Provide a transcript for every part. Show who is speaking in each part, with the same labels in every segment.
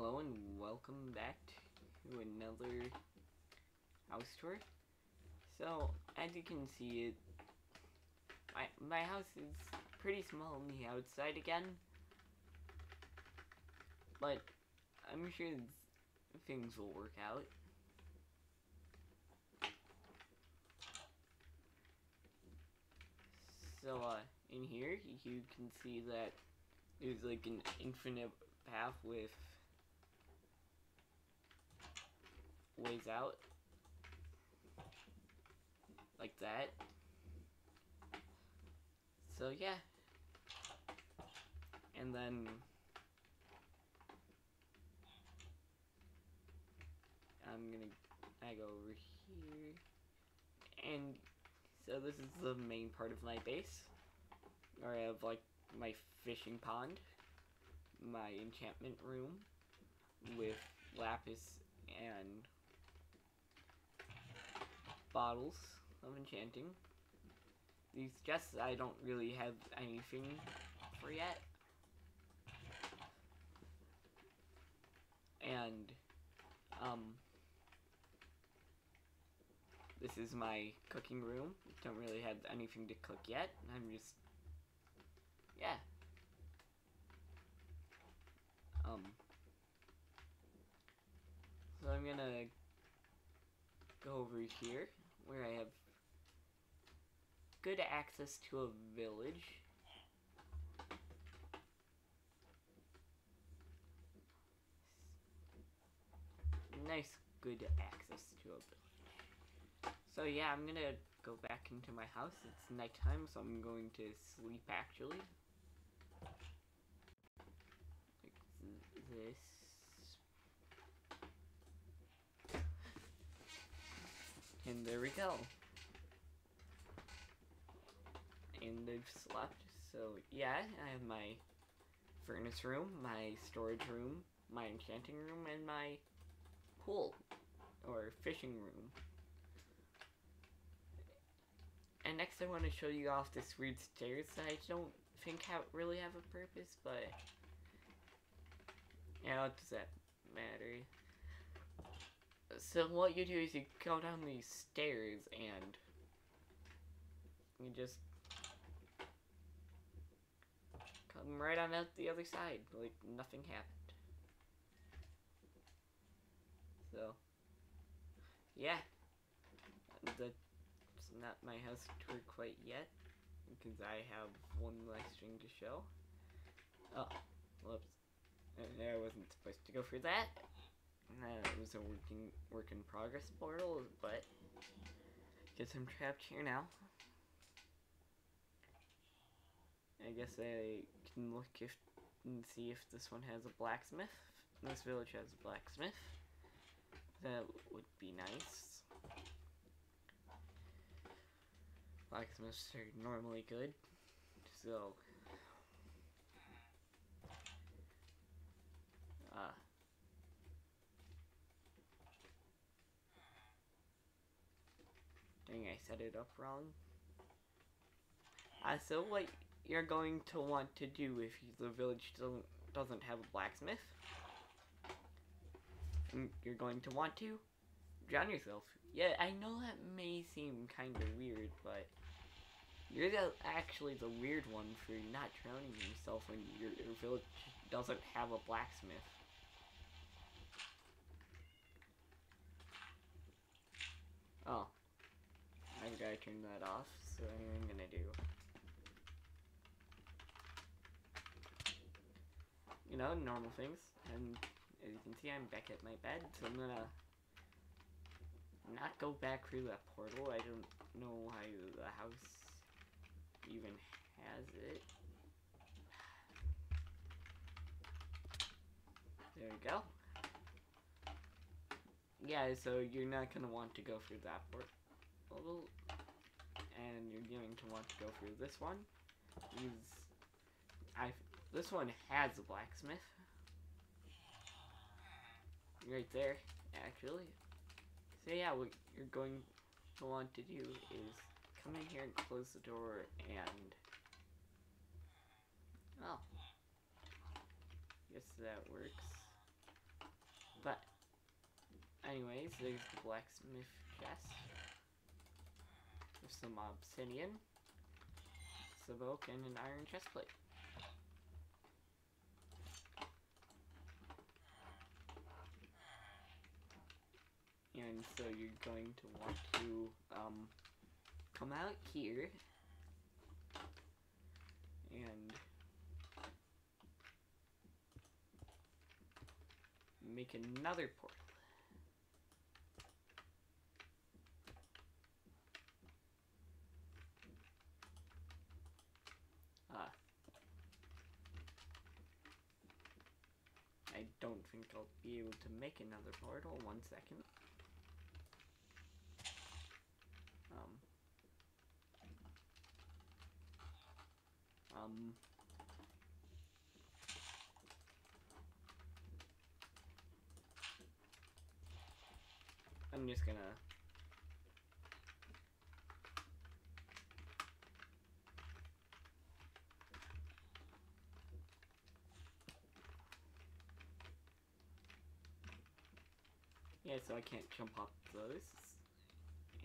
Speaker 1: Hello and welcome back to another house tour. So, as you can see, it my my house is pretty small on the outside again, but I'm sure things will work out. So, uh, in here, you can see that there's like an infinite path with ways out. Like that. So, yeah. And then... I'm gonna I go over here. And so this is the main part of my base. Where I have like my fishing pond, my enchantment room with lapis and bottles of enchanting. These chests I don't really have anything for yet. And, um, this is my cooking room. Don't really have anything to cook yet. I'm just, yeah. Um, so I'm gonna here where I have good access to a village. Nice, good access to a village. So yeah, I'm gonna go back into my house. It's nighttime, so I'm going to sleep actually. Like this. And there we go. And they've slept. So yeah, I have my furnace room, my storage room, my enchanting room, and my pool or fishing room. And next I want to show you off this weird stairs that I don't think have, really have a purpose, but yeah, what does that matter? So what you do is you go down these stairs and you just come right on out the other side, like nothing happened. So, yeah, that's not my house tour quite yet, because I have one last string to show. Oh, whoops. I wasn't supposed to go for that. That was a working work in progress portal, but guess I'm trapped here now. I guess I can look if and see if this one has a blacksmith. This village has a blacksmith. That would be nice. Blacksmiths are normally good, so uh Dang, I set it up wrong. Uh, so what you're going to want to do if the village doesn't, doesn't have a blacksmith, you're going to want to drown yourself. Yeah, I know that may seem kind of weird, but you're the, actually the weird one for not drowning yourself when your, your village doesn't have a blacksmith. Oh. I gotta turn that off, so I'm gonna do. You know, normal things. And as you can see, I'm back at my bed, so I'm gonna not go back through that portal. I don't know how the house even has it. There we go. Yeah, so you're not gonna want to go through that portal and you're going to want to go through this one. Is I this one has a blacksmith right there, actually. So yeah, what you're going to want to do is come in here and close the door and oh, guess that works. But, anyways, there's the blacksmith chest. With some obsidian, some oak, and an iron chest plate. And so you're going to want to um, come out here and make another portal. Ah. I don't think I'll be able to make another portal. One second. Um. Um. I'm just gonna Yeah, so I can't jump up those.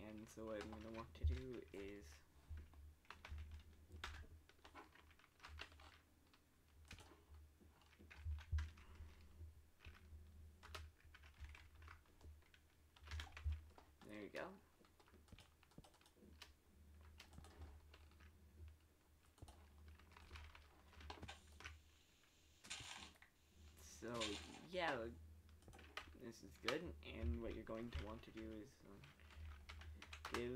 Speaker 1: And so what I'm gonna want to do is There you go. So, yeah, is good, and what you're going to want to do is um, give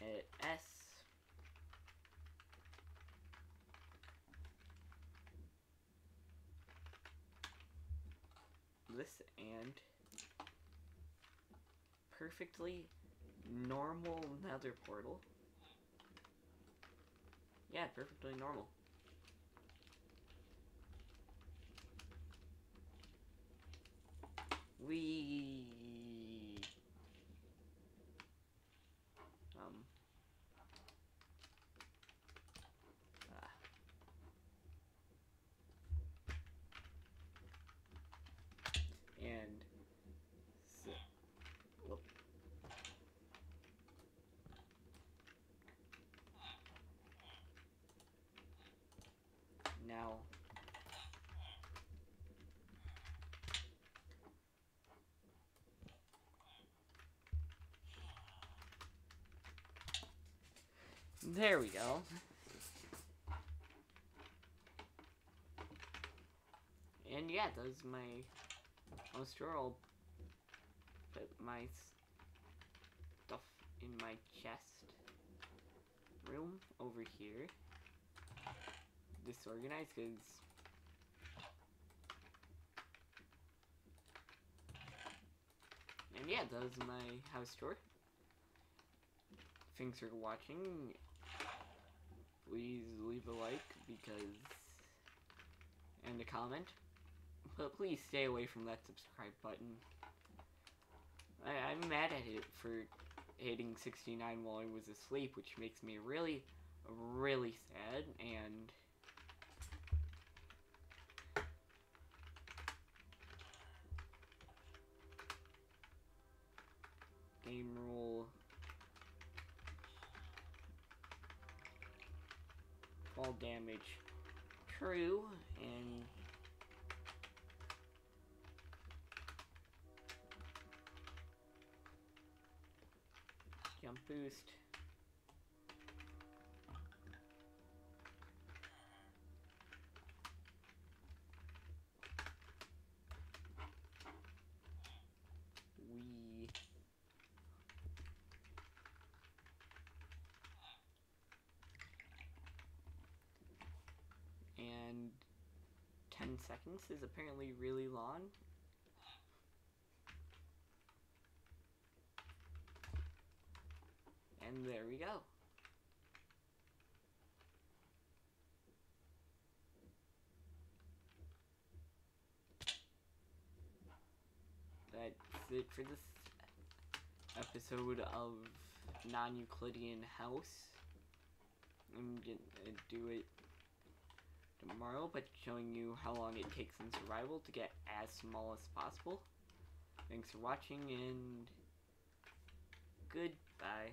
Speaker 1: it S. This and perfectly normal nether portal. Yeah, perfectly normal. We um ah. and so, whoop. now There we go. And yeah, that's my I'll put my stuff in my chest room over here. Disorganized because And yeah, that's my house tour. Thanks for watching. Please leave a like because and a comment. But please stay away from that subscribe button. I, I'm mad at it for hitting 69 while I was asleep, which makes me really, really sad, and... Game rule... Fall damage true, and jump boost. We and 10 seconds is apparently really long. And there we go. That's it for this episode of Non-Euclidean House. I'm gonna do it tomorrow, but showing you how long it takes in survival to get as small as possible. Thanks for watching, and goodbye.